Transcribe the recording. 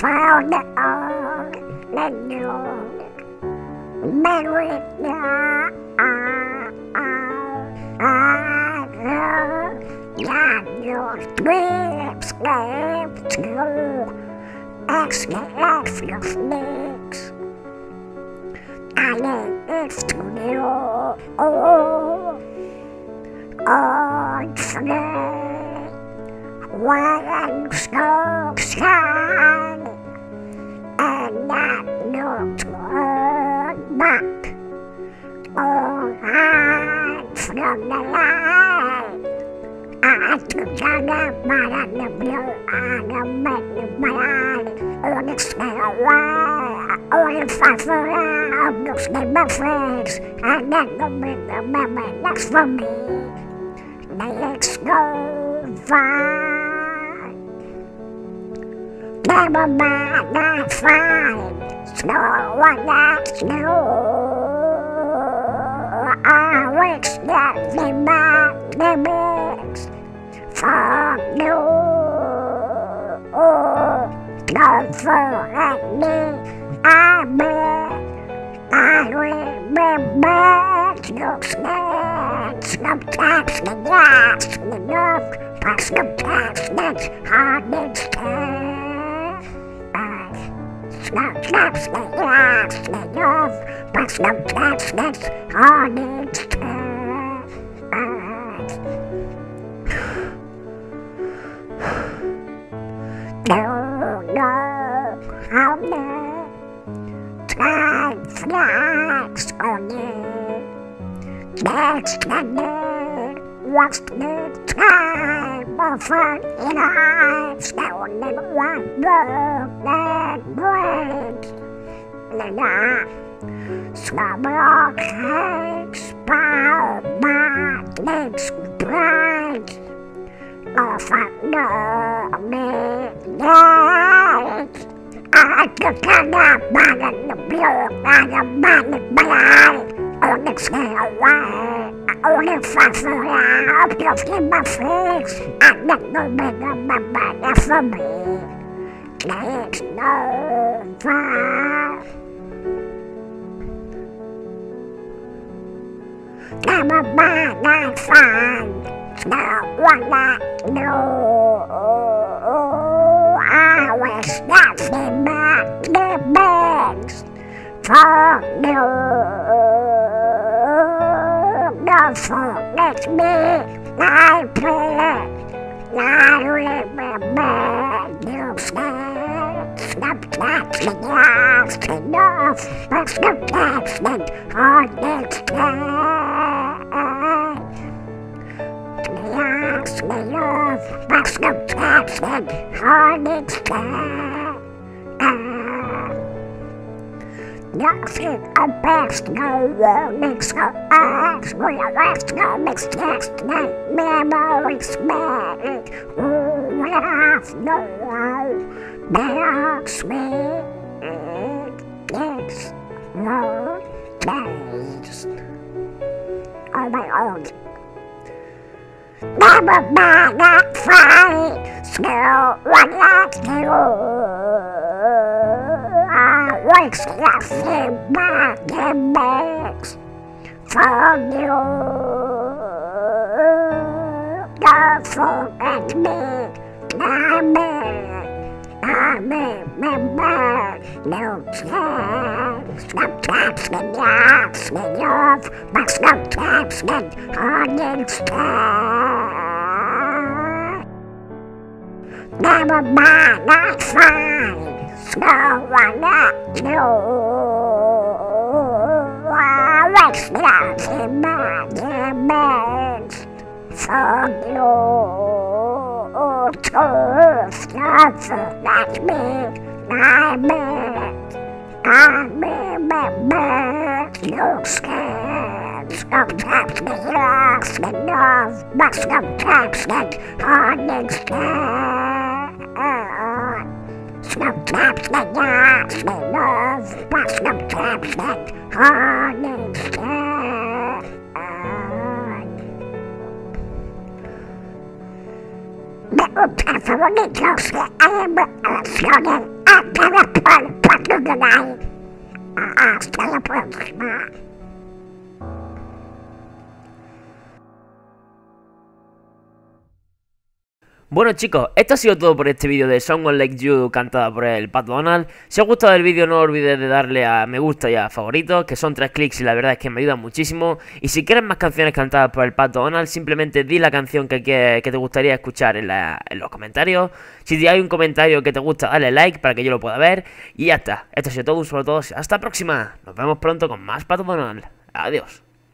Found on the Lord, married now, I know that your dreams came true, except your snakes. I live to you, oh, oh, oh, when snow shine and I know to back. Oh, hide from the light. I took down the man and the blue and the man in my eye. Oh, the away. Oh, the fire of those my friends. And then the man, the that's for me. Let's go far. Mind, not fine. Snow one night snow. I wish that they might the mix for you. Don't forget me, I bet I remember your snacks. Sometimes the gas enough, but sometimes that's hard to to stand. No, no, how no. Time flies on you. That's the day. What's the time of fun in eyes that will The night. Slumber cakes by my legs bright. Off under midnight. I took a nap in the blue and the in my eye. Only stay away. Only for love. Just in my face. And then no bigger my man for me. There's no fire. I'm a man I find. No one that know. I wish nothing but the best for you. Don't forget me, I pray. I remember sometimes the last enough, but sometimes the hardest time. Yes, the love, but sometimes the hardest time. Nothing a best no warnings or eyes realized no mistakes like memories made. Oh, laugh no makes me yes, no taste. On my own. Never mind that fight, still one like you. I nothing but the best for you. Don't forget me, I may, I remember no chance. Sometimes the yes, the love, but sometimes the understand. Never mind, that's fine. So not you? I wish nothing but the best for you. To suffer like me, I bet. I'm remember you scared. Sometimes the lost enough, but sometimes the understand. Sometimes the lost enough, but sometimes the understand. Utanför just är en öslogen. Andra på Bueno chicos, esto ha sido todo por este vídeo de Someone Like You cantada por el Pat Donald. Si os ha gustado el vídeo no olvides de darle a me gusta y a favoritos, que son tres clics y la verdad es que me ayudan muchísimo. Y si quieres más canciones cantadas por el Pat Donald, simplemente di la canción que, que, te gustaría escuchar en, los comentarios. Si hay un comentario que te gusta, dale like para que yo lo pueda ver. Y ya está, esto ha sido todo, un saludo todos, hasta la próxima. Nos vemos pronto con más Pat Donald. Adiós.